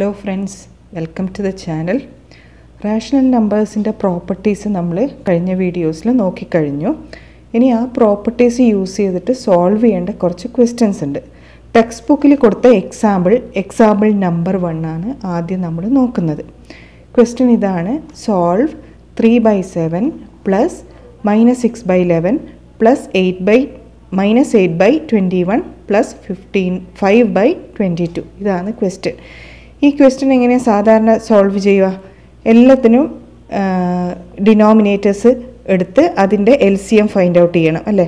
Hello friends welcome to the channel rational നമ്പേഴ്സിന്റെ properties നമ്മൾ കഴിഞ്ഞ വീഡിയോസിൽ നോക്കിക്കഴിഞ്ഞു. ഇനി ആ പ്രോപ്പർട്ടീസ് യൂസ് ചെയ്തിട്ട് സോൾവ് ചെയ്യേണ്ട കുറച്ച് ക്വസ്റ്റ്യൻസ് ഉണ്ട്. ടെക്സ്റ്റ് ബുക്കിൽ കൊടുത്ത എക്സാമ്പിൾ എക്സാമ്പിൾ നമ്പർ വൺ ആണ് ആദ്യം നമ്മൾ നോക്കുന്നത്. ക്വസ്റ്റ്യൻ ഇതാണ് solve three by seven plus minus six by eleven plus eight by minus eight by twenty one plus fifteen five by twenty two ഇതാണ് ക്വസ്റ്റ്യൻ ഈ ക്വസ്റ്റ്യൻ എങ്ങനെയാണ് സാധാരണ സോൾവ് ചെയ്യുക? എല്ലാത്തിനും ഡിനോമിനേറ്റേഴ്സ് എടുത്ത് അതിന്റെ L C M find out ചെയ്യണം അല്ലേ?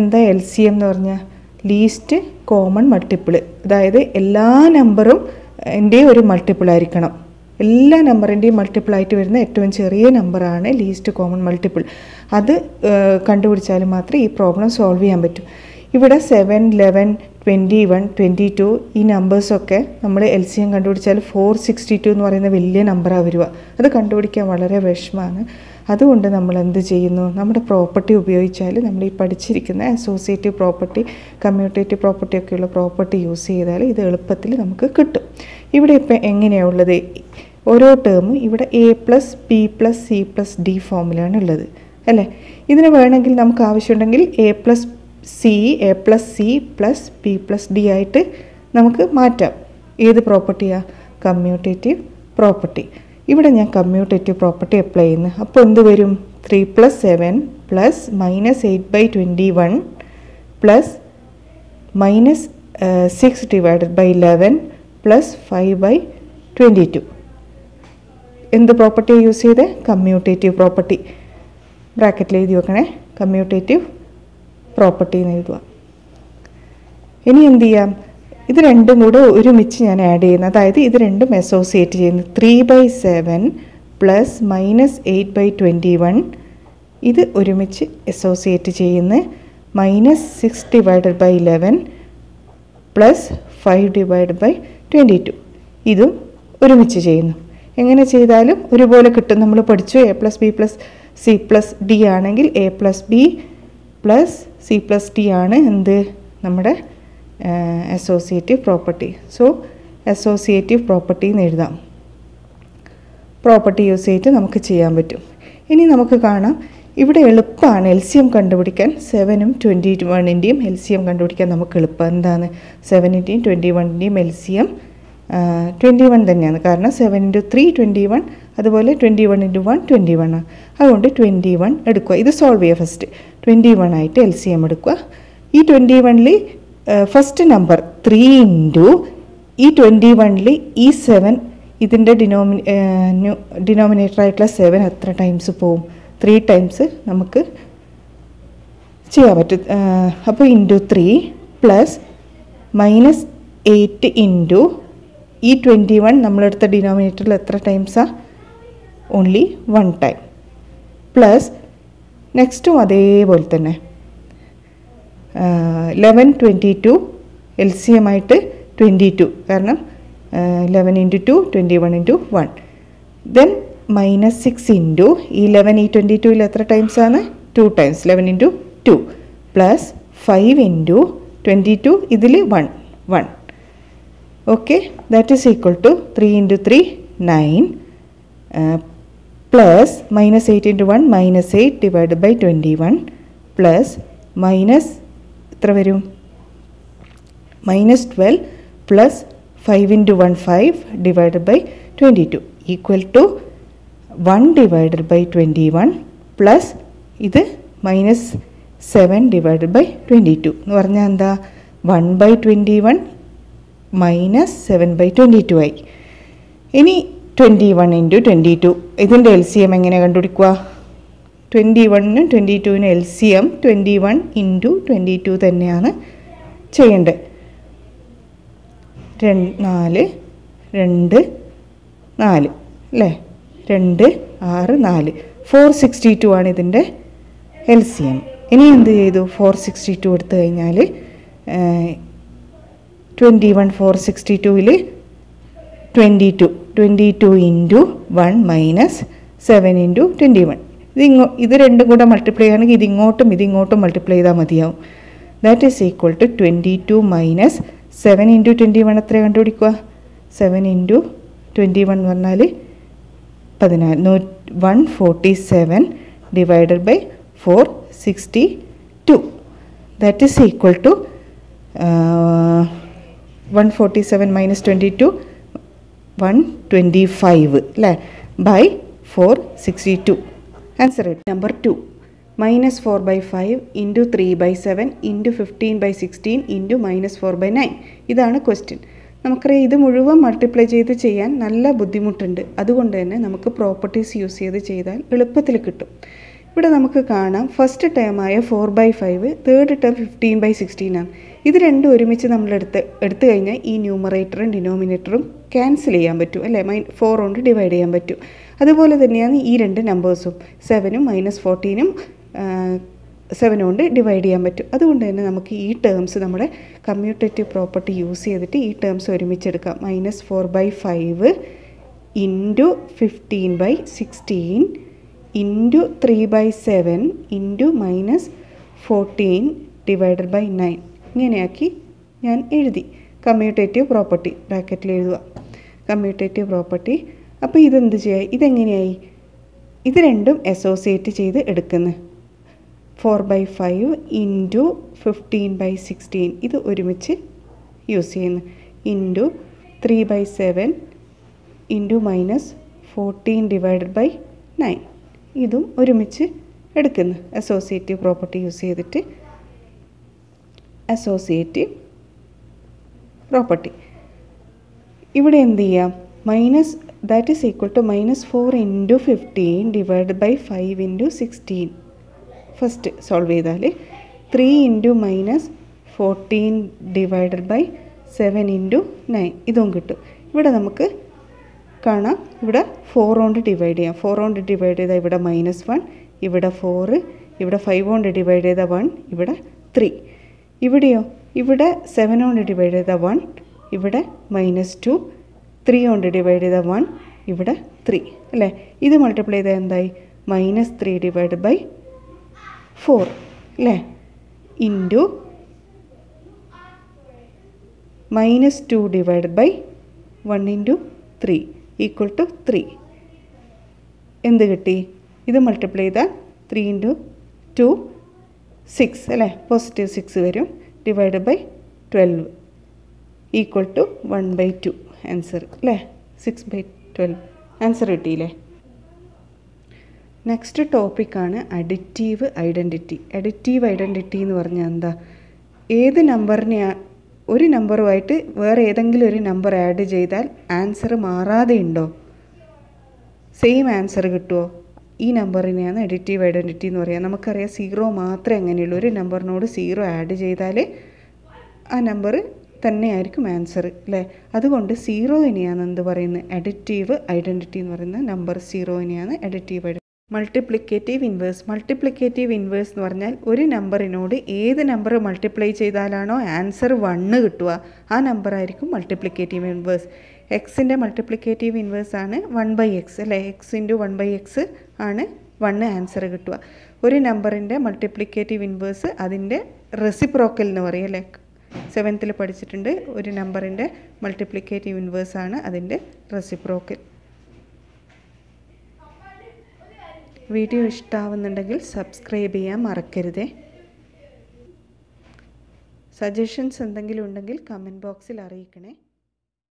എന്താ എൽ സി എം എന്ന് പറഞ്ഞാൽ ലീസ്റ്റ് കോമൺ മൾട്ടിപ്പിൾ അതായത് എല്ലാ നമ്പറും എന്റെ ഒരു മൾട്ടിപ്പിൾ ആയിരിക്കണം. എല്ലാ നമ്പറിന്റെയും മൾട്ടിപ്പിൾ ആയിട്ട് വരുന്ന ഏറ്റവും ചെറിയ നമ്പറാണ് ലീസ്റ്റ് കോമൺ മൾട്ടിപ്പിൾ അത് കണ്ടുപിടിച്ചാൽ മാത്രമേ ഈ പ്രോബ്ലം സോൾവ് ചെയ്യാൻ പറ്റൂ. ഇവിടെ seven eleven twenty one twenty two ഈ നമ്പേഴ്സൊക്കെ നമ്മൾ എൽ സി എം കണ്ടുപിടിച്ചാൽ ഫോർ സിക്സ്റ്റി ടു എന്ന് പറയുന്ന വലിയ നമ്പറാണ് വരിക. അത് കണ്ടുപിടിക്കാൻ വളരെ വിഷമമാണ്. അതുകൊണ്ട് നമ്മൾ എന്ത് ചെയ്യുന്നു? നമ്മുടെ പ്രോപ്പർട്ടി ഉപയോഗിച്ചാൽ നമ്മൾ ഈ പഠിച്ചിരിക്കുന്ന അസോസിയേറ്റീവ് പ്രോപ്പർട്ടി കമ്മ്യൂട്ടേറ്റീവ് പ്രോപ്പർട്ടി ഒക്കെയുള്ള പ്രോപ്പർട്ടി യൂസ് ചെയ്താൽ ഇത് എളുപ്പത്തിൽ നമുക്ക് കിട്ടും. ഇവിടെ ഇപ്പം എങ്ങനെയാണ് ഉള്ളത്? ഓരോ ടേമും ഇവിടെ A plus B plus C plus D ഫോമിലാണ് ഉള്ളത്. അല്ലേ? ഇതിന് വേണമെങ്കിൽ നമുക്ക് ആവശ്യമുണ്ടെങ്കിൽ A plus C A plus C plus P plus D ആയിട്ട് നമുക്ക് മാറ്റാം. ഏത് പ്രോപ്പർട്ടിയാണ് കമ്മ്യൂട്ടേറ്റീവ് പ്രോപ്പർട്ടി. ഇവിടെ ഞാൻ കമ്മ്യൂട്ടേറ്റീവ് പ്രോപ്പർട്ടി അപ്ലൈ ചെയ്യുന്നു. അപ്പോൾ എന്ത് വരും? Three plus seven plus minus eight by twenty one plus minus six divided by eleven plus five by twenty two എന്ത് പ്രോപ്പർട്ടിയാണ് യൂസ് ചെയ്തത് കമ്മ്യൂട്ടേറ്റീവ് പ്രോപ്പർട്ടി. ബ്രാക്കറ്റിൽ എഴുതി വെക്കണേ. കമ്മ്യൂട്ടേറ്റീവ് പ്രോപ്പർട്ടി എന്ന് എഴുതുക. ഇനി എന്ത് ചെയ്യാം? ഇത് രണ്ടും കൂടെ ഒരുമിച്ച് ഞാൻ ആഡ് ചെയ്യുന്നു. അതായത് ഇത് രണ്ടും അസോസിയേറ്റ് ചെയ്യുന്നു. Three by seven plus minus eight by twenty one ഇത് ഒരുമിച്ച് അസോസിയേറ്റ് ചെയ്യുന്ന. Minus six divided by eleven plus five divide by twenty two ഇതും ഒരുമിച്ച് ചെയ്യുന്നു. എങ്ങനെ ചെയ്താലും ഒരുപോലെ കിട്ടും. നമ്മൾ പഠിച്ചു. A plus B plus C plus D ആണെങ്കിൽ A plus B plus C plus T ആണ് എന്ത്? നമ്മുടെ associative property so associative property എന്ന് എഴുതാം. പ്രോപ്പർട്ടി യൂസ് ചെയ്തിട്ട് നമുക്ക് ചെയ്യാൻ പറ്റും. ഇനി നമുക്ക് കാണാം. ഇവിടെ എളുപ്പമാണ് എൽ സി എം കണ്ടുപിടിക്കാൻ. സെവനും ട്വന്റി വണ്ണിന്റെയും എൽ സി എം കണ്ടുപിടിക്കാൻ നമുക്ക് എളുപ്പം. എന്താണ്? സെവനിന്റെയും twenty വണ്ണിന്റെയും L C M twenty one തന്നെയാണ്. കാരണം seven into three twenty one അതുപോലെ twenty one into one twenty one ആണ് അതുകൊണ്ട് ട്വന്റി വൺ എടുക്കുക. ഇത് സോൾവ് ചെയ്യുക ഫസ്റ്റ് ട്വന്റി വൺ ആയിട്ട് എൽ സി എം എടുക്കുക. ഈ ട്വന്റി വണ്ണിൽ ഫസ്റ്റ് നമ്പർ ത്രീ ഇന്റു ഈ ട്വന്റി വണ്ണിൽ ഈ സെവൻ ഇതിന്റെ ഡിനോമി ഡിനോമിനേറ്റർ ആയിട്ടുള്ള സെവൻ എത്ര ടൈംസ് പോവും? ത്രീ ടൈംസ് നമുക്ക് ചെയ്യാൻ പറ്റും. അപ്പോൾ into three plus minus eight into ഈ ട്വന്റി വൺ നമ്മളെടുത്ത ഡിനോമിനേറ്ററിൽ എത്ര ടൈംസാണ് ഓൺലി വൺ ടൈം പ്ലസ് നെക്സ്റ്റും അതേപോലെ തന്നെ. Eleven twenty two L C M ആയിട്ട് ട്വന്റി ടു കാരണം eleven into two twenty one into one then minus six into ഈ ലെവൻ ഈ ട്വന്റി ടുവിൽ എത്ര ടൈംസ് ആണ്? Two times eleven into two plus five into twenty two ഇതിൽ one one okay that is equal to three into three nine plus minus eight into one minus eight divide by twenty one plus minus എത്ര വരും? Minus twelve plus five into one five divide by twenty two equal to one divided by twenty one plus ഇത് minus seven divided by twenty two എന്ന് പറഞ്ഞാൽ എന്താ? One by twenty one minus seven by twenty two ആയി. ഇനി twenty one into twenty two ഇതിന്റെ L C M എങ്ങനെ കണ്ടുപിടിക്കുക? Twenty വണ്ണിനും twenty ടുവിനും L C M twenty one into twenty two തന്നെയാണ് ചെയ്യേണ്ടത്. നാല് രണ്ട് നാല് അല്ലേ? രണ്ട് ആറ് നാല്. ഫോർ സിക്സ്റ്റി ടു ആണ് ഇതിന്റെ എൽ സി എം ഇനി എന്ത് ചെയ്തു? ഫോർ സിക്സ്റ്റി ടു എടുത്തു കഴിഞ്ഞാൽ ട്വന്റി വൺ ഫോർ സിക്സ്റ്റി ടുവിൽ twenty two twenty two into one minus seven into twenty one ഇത് ഇങ്ങോ ഇത് രണ്ടും കൂടെ മൾട്ടിപ്ലൈ ആണെങ്കിൽ ഇതിങ്ങോട്ടും ഇതിങ്ങോട്ടും മൾട്ടിപ്ലൈ ചെയ്താൽ മതിയാവും. That is equal to twenty two minus seven into twenty one എത്ര കണ്ടുപിടിക്കുക? സെവൻ ഇന്റു ട്വന്റി വൺ എന്ന് പറഞ്ഞാൽ പതിനാല് നൂ one forty seven divided by four sixty two that is equal to one forty seven minus twenty two one twenty five അല്ലേ by four sixty two answer number two minus four by five into three by seven into fifteen by sixteen into minus four by nine ഇതാണ് question നമുക്കറിയാം ഇത് മുഴുവൻ multiply ചെയ്ത് ചെയ്യാൻ നല്ല ബുദ്ധിമുട്ടുണ്ട്. അതുകൊണ്ട് തന്നെ നമുക്ക് പ്രോപ്പർട്ടീസ് യൂസ് ചെയ്ത് ചെയ്താൽ എളുപ്പത്തിൽ കിട്ടും. ഇവിടെ നമുക്ക് കാണാം first ടേമായ four by five third term fifteen by sixteen ആണ്. ഇത് രണ്ടും ഒരുമിച്ച് നമ്മൾ എടുത്ത് എടുത്തു കഴിഞ്ഞാൽ ഈ ന്യൂമറേറ്ററും ഡിനോമിനേറ്ററും ക്യാൻസൽ ചെയ്യാൻ പറ്റും അല്ലേ? മൈ ഫോർ കൊണ്ട് ഡിവൈഡ് ചെയ്യാൻ പറ്റും. അതുപോലെ തന്നെയാണ് ഈ രണ്ട് നമ്പേഴ്സും സെവനും മൈനസ് ഫോർട്ടീനും സെവൻ കൊണ്ട് ഡിവൈഡ് ചെയ്യാൻ പറ്റും. അതുകൊണ്ട് തന്നെ നമുക്ക് ഈ ടേംസ് നമ്മുടെ കമ്മ്യൂട്ടേറ്റീവ് പ്രോപ്പർട്ടി യൂസ് ചെയ്തിട്ട് ഈ terms ഒരുമിച്ചെടുക്കാം. Minus four by five into fifteen by sixteen into three by seven into minus fourteen divided by nine ഇങ്ങനെയാക്കി ഞാൻ എഴുതി. കമ്മ്യൂട്ടേറ്റീവ് പ്രോപ്പർട്ടി ബ്രാക്കറ്റിൽ എഴുതുക. കമ്മ്യൂട്ടേറ്റീവ് പ്രോപ്പർട്ടി അപ്പോൾ ഇതെന്ത് ചെയ്യുക ഇതെങ്ങനെയായി? ഇത് രണ്ടും അസോസിയേറ്റ് ചെയ്ത് എടുക്കുന്നു. Four by five into fifteen by sixteen ഇത് ഒരുമിച്ച് യൂസ് ചെയ്യുന്നു. Into three by seven into minus fourteen divided by nine ഇതും ഒരുമിച്ച് എടുക്കുന്നു. അസോസിയേറ്റീവ് പ്രോപ്പർട്ടി യൂസ് ചെയ്തിട്ട് അസോസിയേറ്റീവ് പ്രോപ്പർട്ടി ഇവിടെ എന്ത് ചെയ്യാം? Minus that is equal to minus four into fifteen divide by five into sixteen first solve ചെയ്താൽ three into minus fourteen divided by seven into nine ഇതും കിട്ടും. ഇവിടെ നമുക്ക് കാണാം. ഇവിടെ ഫോർ കൊണ്ട് ഡിവൈഡ് ചെയ്യാം. ഫോർ കൊണ്ട് ഡിവൈഡ് ചെയ്താൽ ഇവിടെ മൈനസ് വൺ ഇവിടെ ഫോറ് ഇവിടെ ഫൈവ് കൊണ്ട് ഡിവൈഡ് ചെയ്താൽ വൺ ഇവിടെ ത്രീ ഇവിടെയോ? ഇവിടെ സെവൻ കൊണ്ട് ഡിവൈഡ് ചെയ്താൽ വൺ ഇവിടെ മൈനസ് ടു ത്രീ കൊണ്ട് ഡിവൈഡ് ചെയ്ത വൺ ഇവിടെ ത്രീ അല്ലേ? ഇത് മൾട്ടിപ്ലൈ ചെയ്താൽ എന്തായി? Minus three divide by four അല്ലേ? Into minus two divide by one into three equal to three എന്ത് കിട്ടി? ഇത് മൾട്ടിപ്ലൈ ചെയ്താൽ ത്രീ ഇന്റു ടു സിക്സ് അല്ലേ? പോസിറ്റീവ് സിക്സ് വരും. Divide by twelve equal to one by two answer അല്ലേ six by twelve answer കിട്ടിയില്ലേ? Next ടോപ്പിക്കാണ് additive identity additive identity എന്ന് പറഞ്ഞാൽ എന്താ? ഏത് നമ്പറിനെ ഒരു നമ്പറുമായിട്ട് വേറെ ഏതെങ്കിലും ഒരു നമ്പർ ആഡ് ചെയ്താൽ ആൻസർ മാറാതെ ഉണ്ടോ? സെയിം ആൻസർ കിട്ടുമോ ഈ നമ്പറിനെയാണ് അഡിറ്റീവ് ഐഡന്റിറ്റി എന്ന് പറയുക നമുക്കറിയാം സീറോ മാത്രമേ അങ്ങനെയുള്ളൂ. ഒരു നമ്പറിനോട് സീറോ ആഡ് ചെയ്താൽ ആ നമ്പർ തന്നെയായിരിക്കും ആൻസർ അല്ലേ അതുകൊണ്ട് സീറോയിനെയാണ് എന്ത് പറയുന്നത്? അഡിറ്റീവ് ഐഡന്റിറ്റി എന്ന് പറയുന്നത് number സീറോയിനെയാണ് additive identity multiplicative inverse multiplicative inverse എന്ന് പറഞ്ഞാൽ ഒരു നമ്പറിനോട് ഏത് നമ്പർ മൾട്ടിപ്ലൈ ചെയ്താലാണോ ആൻസർ വണ്ണ് കിട്ടുക. ആ നമ്പറായിരിക്കും മൾട്ടിപ്ലിക്കേറ്റീവ് ഇൻവേഴ്സ് എക്സിന്റെ മൾട്ടിപ്ലിക്കേറ്റീവ് ഇൻവേഴ്സ് ആണ് വൺ ബൈ എക്സ് അല്ലേ X into one by X ആണ് വണ്ണ് ആൻസർ കിട്ടുക. ഒരു നമ്പറിന്റെ മൾട്ടിപ്ലിക്കേറ്റീവ് ഇൻവേഴ്സ് അതിന്റെ റെസിപ്രോക്കൽ എന്ന് പറയും അല്ലേ സെവൻത്തിൽ പഠിച്ചിട്ടുണ്ട്. ഒരു നമ്പറിന്റെ മൾട്ടിപ്ലിക്കേറ്റീവ് ഇൻവേഴ്സ് ആണ് അതിന്റെ റെസിപ്രോക്കൽ വീഡിയോ ഇഷ്ടമാവുന്നുണ്ടെങ്കിൽ സബ്സ്ക്രൈബ് ചെയ്യാൻ മറക്കരുതേ. സജഷൻസ് എന്തെങ്കിലും ഉണ്ടെങ്കിൽ കമന്റ് ബോക്സിൽ അറിയിക്കണേ.